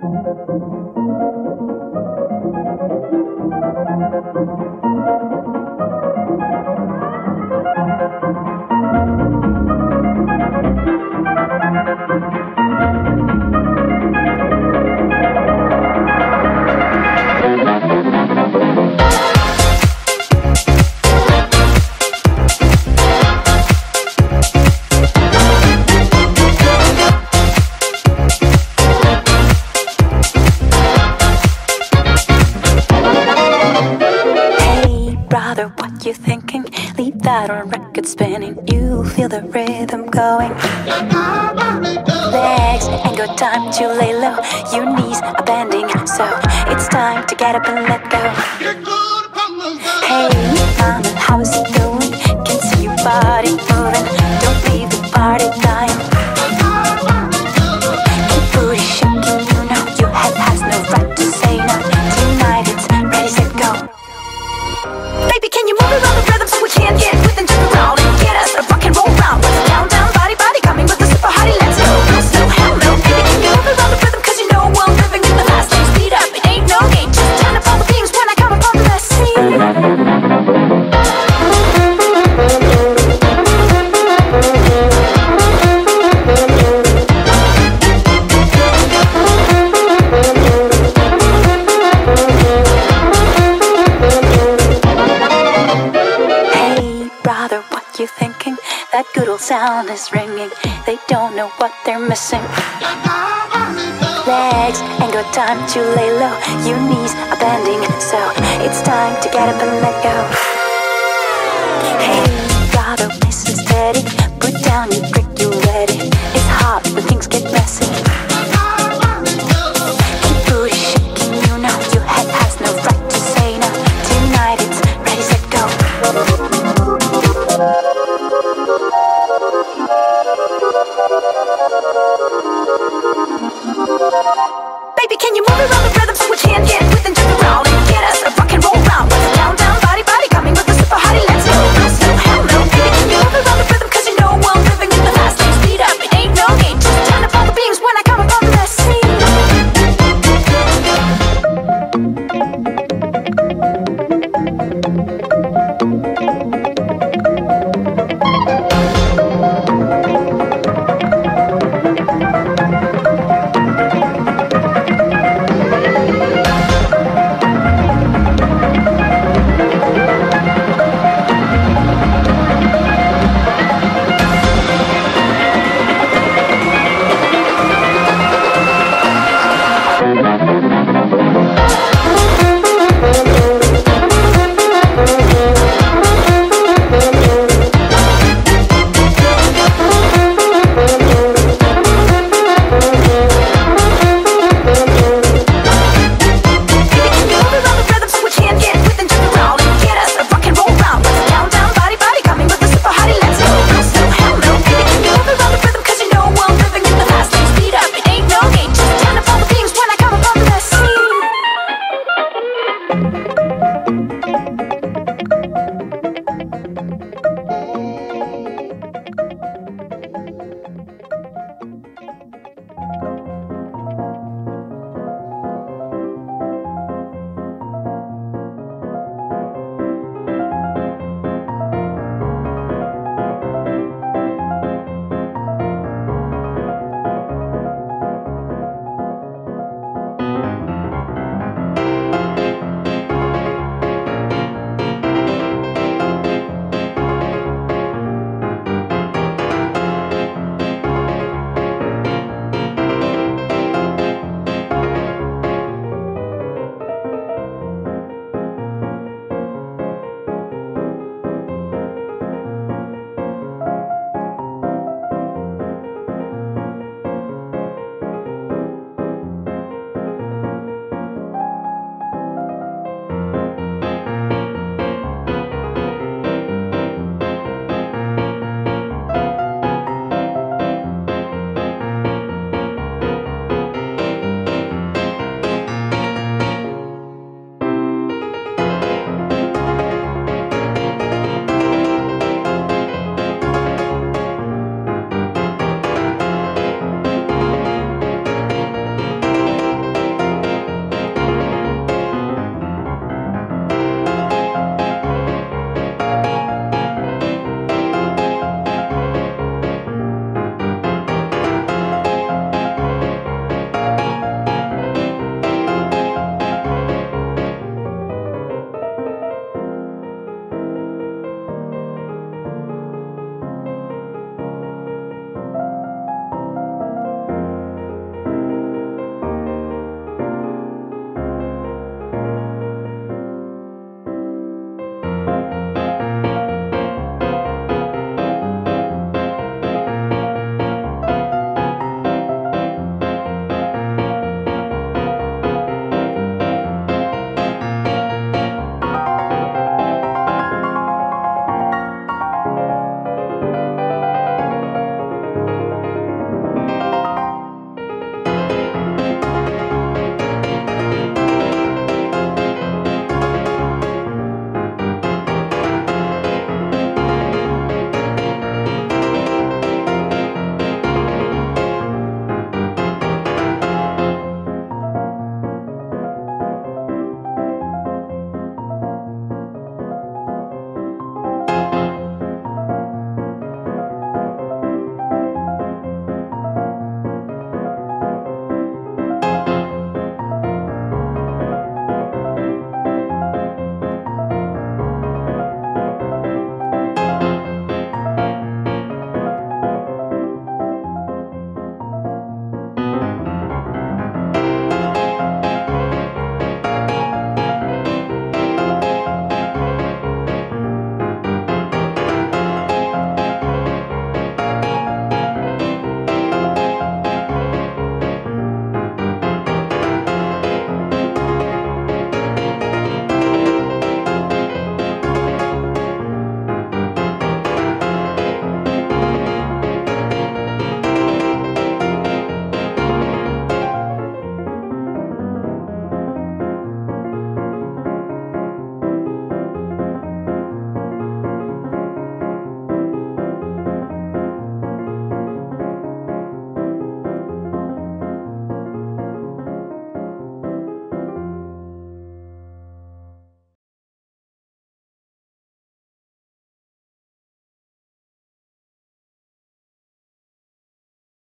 Hey, what you thinking? Leave that on record spinning. You feel the rhythm going. Legs ain't got time to lay low. Your knees are bending, so it's time to get up and let go. Sound is ringing. They don't know what they're missing. Legs ain't got time to lay low. Your knees are bending, so it's time to get up and let go. Hey, brother, listen steady. Put down your brick, you ready. It's hot when things get messy. Baby, can you move it around? the